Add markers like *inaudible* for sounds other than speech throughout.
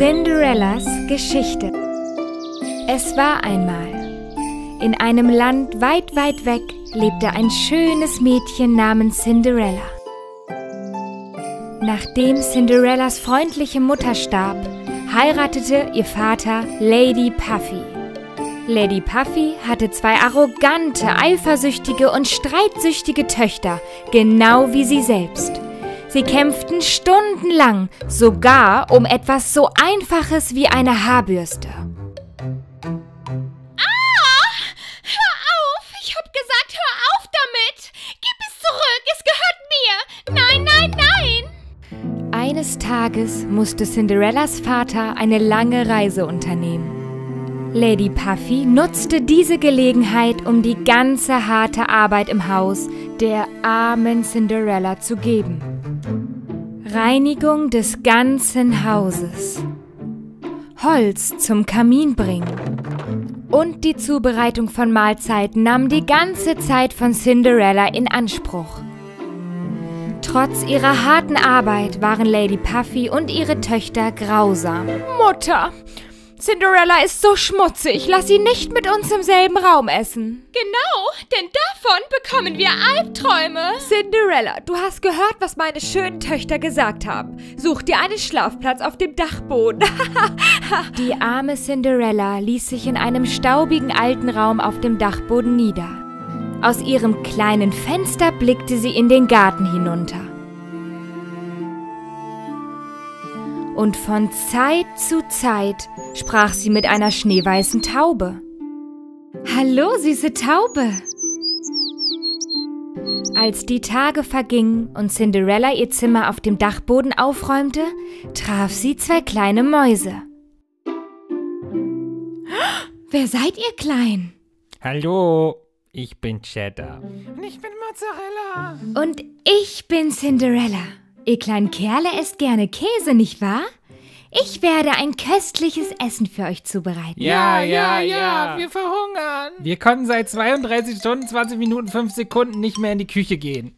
Cinderellas Geschichte. Es war einmal. In einem Land weit, weit weg lebte ein schönes Mädchen namens Cinderella. Nachdem Cinderellas freundliche Mutter starb, heiratete ihr Vater Lady Puffy. Lady Puffy hatte zwei arrogante, eifersüchtige und streitsüchtige Töchter, genau wie sie selbst. Sie kämpften stundenlang, sogar um etwas so Einfaches wie eine Haarbürste. Ah! Hör auf! Ich hab gesagt, hör auf damit! Gib es zurück! Es gehört mir! Nein, nein, nein! Eines Tages musste Cinderellas Vater eine lange Reise unternehmen. Lady Puffy nutzte diese Gelegenheit, um die ganze harte Arbeit im Haus der armen Cinderella zu geben. Reinigung des ganzen Hauses. Holz zum Kamin bringen. Und die Zubereitung von Mahlzeiten nahm die ganze Zeit von Cinderella in Anspruch. Trotz ihrer harten Arbeit waren Lady Puffy und ihre Töchter grausam. Mutter, Cinderella ist so schmutzig. Lass sie nicht mit uns im selben Raum essen. Genau, denn davon bekommen wir Albträume. Cinderella, du hast gehört, was meine schönen Töchter gesagt haben. Such dir einen Schlafplatz auf dem Dachboden. *laughs* Die arme Cinderella ließ sich in einem staubigen alten Raum auf dem Dachboden nieder. Aus ihrem kleinen Fenster blickte sie in den Garten hinunter. Und von Zeit zu Zeit sprach sie mit einer schneeweißen Taube. Hallo, süße Taube! Als die Tage vergingen und Cinderella ihr Zimmer auf dem Dachboden aufräumte, traf sie zwei kleine Mäuse. Wer seid ihr klein? Hallo, ich bin Cheddar. Und ich bin Mozzarella. Und ich bin Cinderella. Ihr kleinen Kerle esst gerne Käse, nicht wahr? Ich werde ein köstliches Essen für euch zubereiten. Ja, ja, ja. Wir verhungern. Wir konnten seit 32 Stunden, 20 Minuten, 5 Sekunden nicht mehr in die Küche gehen.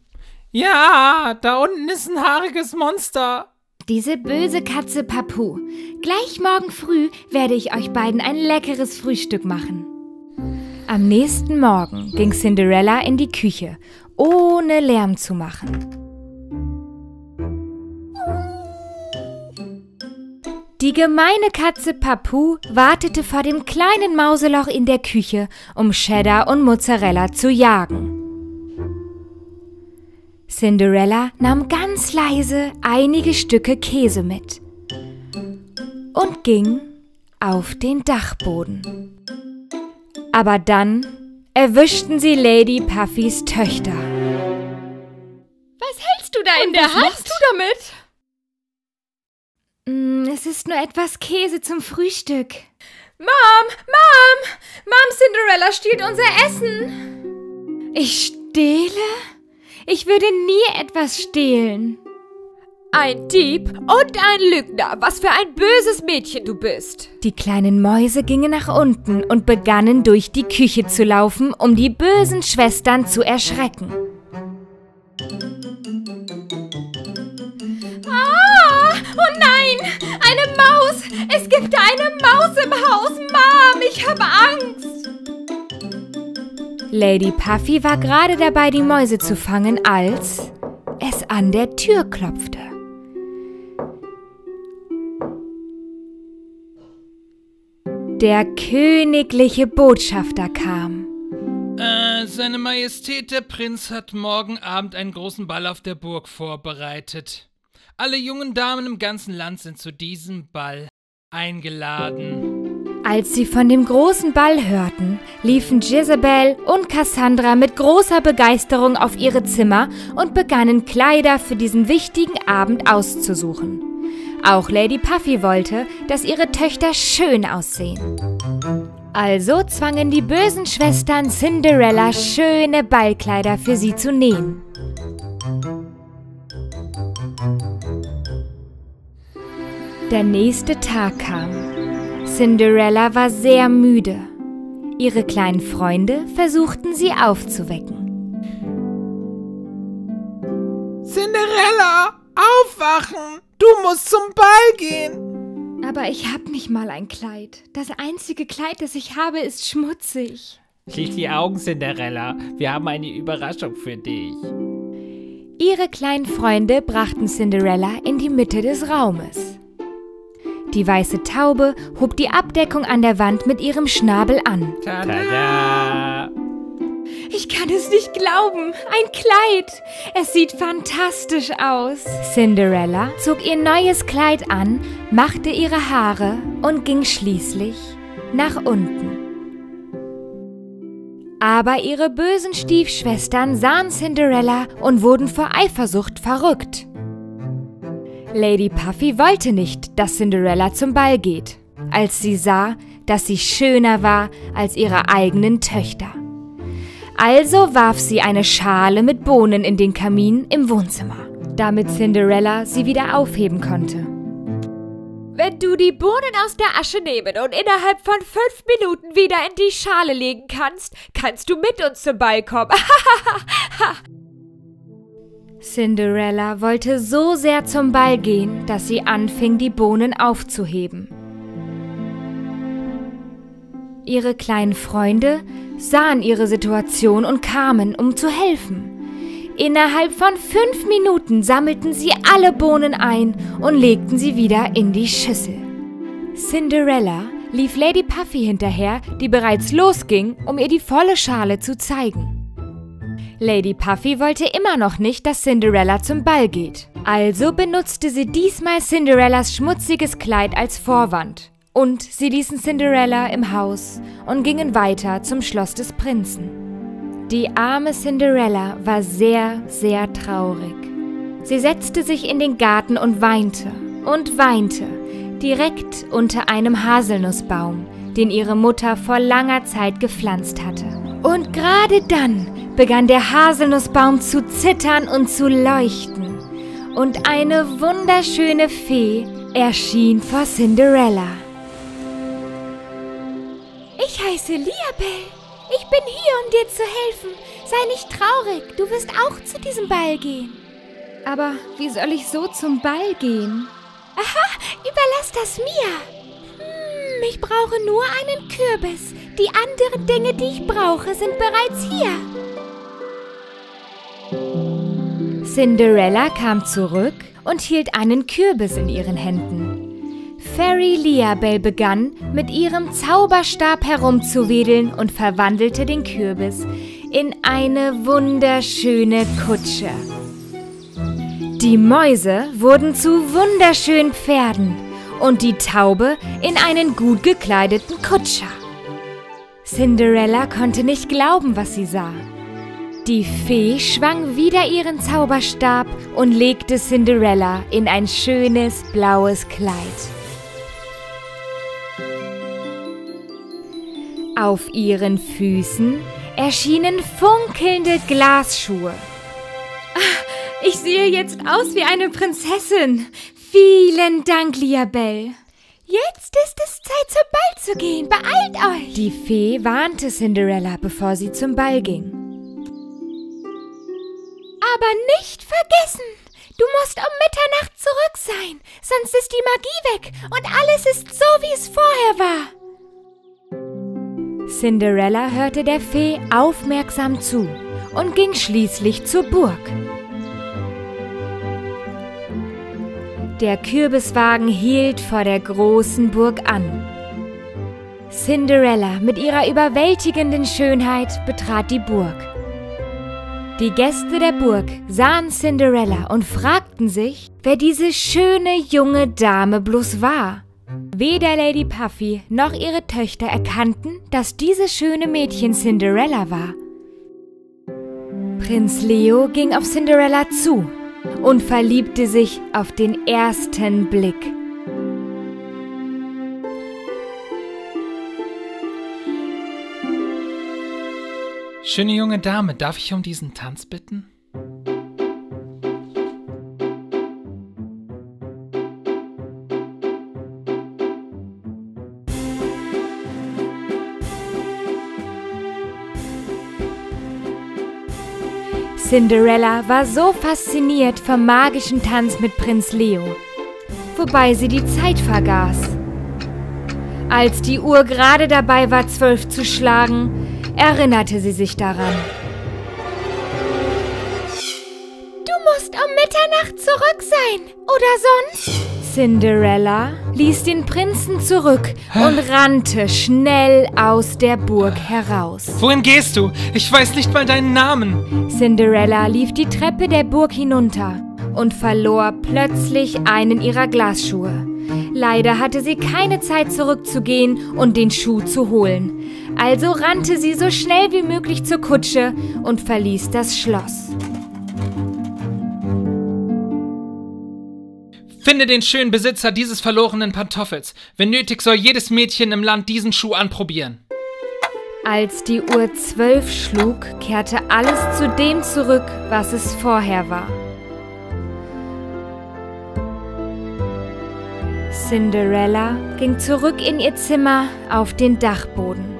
Ja, da unten ist ein haariges Monster. Diese böse Katze Papu. Gleich morgen früh werde ich euch beiden ein leckeres Frühstück machen. Am nächsten Morgen ging Cinderella in die Küche, ohne Lärm zu machen. Die gemeine Katze Papu wartete vor dem kleinen Mauseloch in der Küche, um Cheddar und Mozzarella zu jagen. Cinderella nahm ganz leise einige Stücke Käse mit und ging auf den Dachboden. Aber dann erwischten sie Lady Puffys Töchter. Was hältst du da in Und der was Hand? machst du damit? Mm, Es ist nur etwas Käse zum Frühstück. Mom, Mom! Mom, Cinderella stiehlt unser Essen. Ich stehle? Ich würde nie etwas stehlen. Ein Dieb und ein Lügner. Was für ein böses Mädchen du bist. Die kleinen Mäuse gingen nach unten und begannen durch die Küche zu laufen, um die bösen Schwestern zu erschrecken. Maus! Es gibt eine Maus im Haus! Mom, ich habe Angst! Lady Puffy war gerade dabei, die Mäuse zu fangen, als es an der Tür klopfte. Der königliche Botschafter kam. Äh, seine Majestät der Prinz hat morgen Abend einen großen Ball auf der Burg vorbereitet. Alle jungen Damen im ganzen Land sind zu diesem Ball eingeladen. Als sie von dem großen Ball hörten, liefen Jezebel und Cassandra mit großer Begeisterung auf ihre Zimmer und begannen Kleider für diesen wichtigen Abend auszusuchen. Auch Lady Puffy wollte, dass ihre Töchter schön aussehen. Also zwangen die bösen Schwestern Cinderella schöne Ballkleider für sie zu nähen. Der nächste Tag kam. Cinderella war sehr müde. Ihre kleinen Freunde versuchten sie aufzuwecken. Cinderella, aufwachen! Du musst zum Ball gehen! Aber ich hab nicht mal ein Kleid. Das einzige Kleid, das ich habe, ist schmutzig. Schließ die Augen, Cinderella. Wir haben eine Überraschung für dich. Ihre kleinen Freunde brachten Cinderella in die Mitte des Raumes. Die weiße Taube hob die Abdeckung an der Wand mit ihrem Schnabel an. Tada! Ich kann es nicht glauben. Ein Kleid. Es sieht fantastisch aus. Cinderella zog ihr neues Kleid an, machte ihre Haare und ging schließlich nach unten. Aber ihre bösen Stiefschwestern sahen Cinderella und wurden vor Eifersucht verrückt. Lady Puffy wollte nicht, dass Cinderella zum Ball geht, als sie sah, dass sie schöner war als ihre eigenen Töchter. Also warf sie eine Schale mit Bohnen in den Kamin im Wohnzimmer, damit Cinderella sie wieder aufheben konnte. Wenn du die Bohnen aus der Asche nehmen und innerhalb von fünf Minuten wieder in die Schale legen kannst, kannst du mit uns zum Ball kommen. *laughs* Cinderella wollte so sehr zum Ball gehen, dass sie anfing, die Bohnen aufzuheben. Ihre kleinen Freunde sahen ihre Situation und kamen, um zu helfen. Innerhalb von fünf Minuten sammelten sie alle Bohnen ein und legten sie wieder in die Schüssel. Cinderella lief Lady Puffy hinterher, die bereits losging, um ihr die volle Schale zu zeigen. Lady Puffy wollte immer noch nicht, dass Cinderella zum Ball geht. Also benutzte sie diesmal Cinderellas schmutziges Kleid als Vorwand. Und sie ließen Cinderella im Haus und gingen weiter zum Schloss des Prinzen. Die arme Cinderella war sehr, sehr traurig. Sie setzte sich in den Garten und weinte und weinte, direkt unter einem Haselnussbaum, den ihre Mutter vor langer Zeit gepflanzt hatte. Und gerade dann begann der Haselnussbaum zu zittern und zu leuchten. Und eine wunderschöne Fee erschien vor Cinderella. Ich heiße Liabel. Ich bin hier, um dir zu helfen. Sei nicht traurig, du wirst auch zu diesem Ball gehen. Aber wie soll ich so zum Ball gehen? Aha, überlass das mir. Hm, ich brauche nur einen Kürbis. Die anderen Dinge, die ich brauche, sind bereits hier. Cinderella kam zurück und hielt einen Kürbis in ihren Händen. Fairy Liabel begann, mit ihrem Zauberstab herumzuwedeln und verwandelte den Kürbis in eine wunderschöne Kutsche. Die Mäuse wurden zu wunderschönen Pferden und die Taube in einen gut gekleideten Kutscher. Cinderella konnte nicht glauben, was sie sah. Die Fee schwang wieder ihren Zauberstab und legte Cinderella in ein schönes blaues Kleid. Auf ihren Füßen erschienen funkelnde Glasschuhe. Ich sehe jetzt aus wie eine Prinzessin. Vielen Dank, Liabel. Jetzt ist es Zeit, zum Ball zu gehen. Beeilt euch! Die Fee warnte Cinderella, bevor sie zum Ball ging. Aber nicht vergessen, du musst um Mitternacht zurück sein, sonst ist die Magie weg und alles ist so, wie es vorher war. Cinderella hörte der Fee aufmerksam zu und ging schließlich zur Burg. Der Kürbiswagen hielt vor der großen Burg an. Cinderella mit ihrer überwältigenden Schönheit betrat die Burg. Die Gäste der Burg sahen Cinderella und fragten sich, wer diese schöne junge Dame bloß war. Weder Lady Puffy noch ihre Töchter erkannten, dass dieses schöne Mädchen Cinderella war. Prinz Leo ging auf Cinderella zu und verliebte sich auf den ersten Blick. Schöne junge Dame, darf ich um diesen Tanz bitten? Cinderella war so fasziniert vom magischen Tanz mit Prinz Leo. wobei sie die Zeit vergaß. Als die Uhr gerade dabei war, zwölf zu schlagen, erinnerte sie sich daran. Du musst um Mitternacht zurück sein, oder sonst? Cinderella ließ den Prinzen zurück und rannte schnell aus der Burg heraus. Wohin gehst du? Ich weiß nicht mal deinen Namen. Cinderella lief die Treppe der Burg hinunter und verlor plötzlich einen ihrer Glasschuhe. Leider hatte sie keine Zeit zurückzugehen und den Schuh zu holen. Also rannte sie so schnell wie möglich zur Kutsche und verließ das Schloss. Finde den schönen Besitzer dieses verlorenen Pantoffels. Wenn nötig, soll jedes Mädchen im Land diesen Schuh anprobieren. Als die Uhr zwölf schlug, kehrte alles zu dem zurück, was es vorher war. Cinderella ging zurück in ihr Zimmer auf den Dachboden.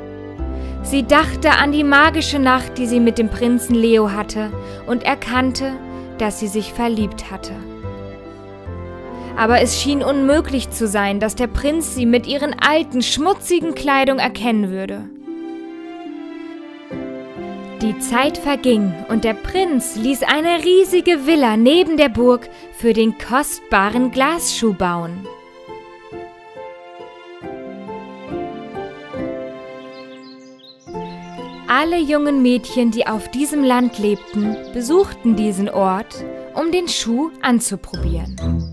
Sie dachte an die magische Nacht, die sie mit dem Prinzen Leo hatte, und erkannte, dass sie sich verliebt hatte aber es schien unmöglich zu sein, dass der Prinz sie mit ihren alten, schmutzigen Kleidung erkennen würde. Die Zeit verging und der Prinz ließ eine riesige Villa neben der Burg für den kostbaren Glasschuh bauen. Alle jungen Mädchen, die auf diesem Land lebten, besuchten diesen Ort, um den Schuh anzuprobieren.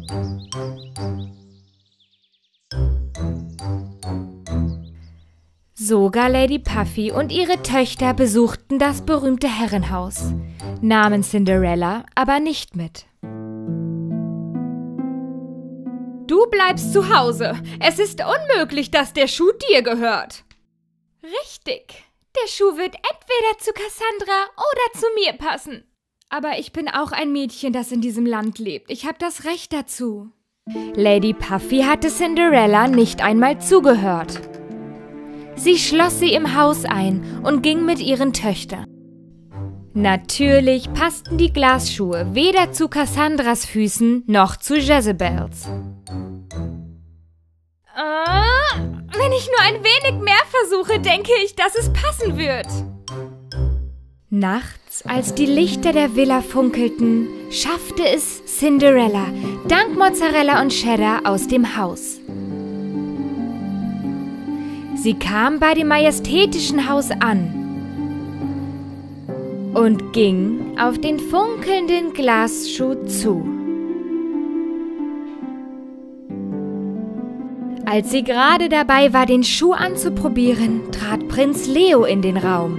Sogar Lady Puffy und ihre Töchter besuchten das berühmte Herrenhaus, nahmen Cinderella aber nicht mit. Du bleibst zu Hause. Es ist unmöglich, dass der Schuh dir gehört. Richtig. Der Schuh wird entweder zu Cassandra oder zu mir passen. Aber ich bin auch ein Mädchen, das in diesem Land lebt. Ich habe das Recht dazu. Lady Puffy hatte Cinderella nicht einmal zugehört. Sie schloss sie im Haus ein und ging mit ihren Töchtern. Natürlich passten die Glasschuhe weder zu Cassandras Füßen noch zu Jezebels. Ah, wenn ich nur ein wenig mehr versuche, denke ich, dass es passen wird. Nachts, als die Lichter der Villa funkelten, schaffte es Cinderella dank Mozzarella und Cheddar aus dem Haus. Sie kam bei dem majestätischen Haus an und ging auf den funkelnden Glasschuh zu. Als sie gerade dabei war, den Schuh anzuprobieren, trat Prinz Leo in den Raum.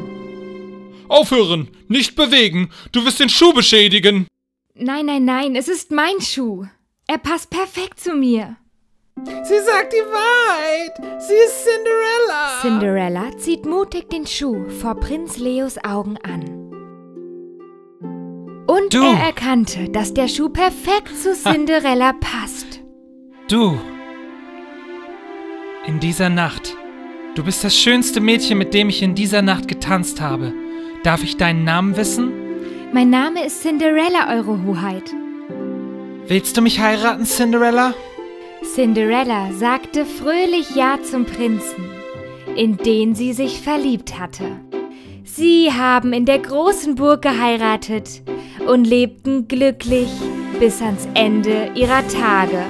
Aufhören! Nicht bewegen! Du wirst den Schuh beschädigen! Nein, nein, nein, es ist mein Schuh. Er passt perfekt zu mir. Sie sagt die Wahrheit. Sie ist Cinderella. Cinderella zieht mutig den Schuh vor Prinz Leos Augen an. Und Du. er erkannte, dass der Schuh perfekt zu Cinderella passt. Du! In dieser Nacht. Du bist das schönste Mädchen, mit dem ich in dieser Nacht getanzt habe. Darf ich deinen Namen wissen? Mein Name ist Cinderella, Eure Hoheit. Willst du mich heiraten, Cinderella? Cinderella sagte fröhlich Ja zum Prinzen, in den sie sich verliebt hatte. Sie haben in der großen Burg geheiratet und lebten glücklich bis ans Ende ihrer Tage.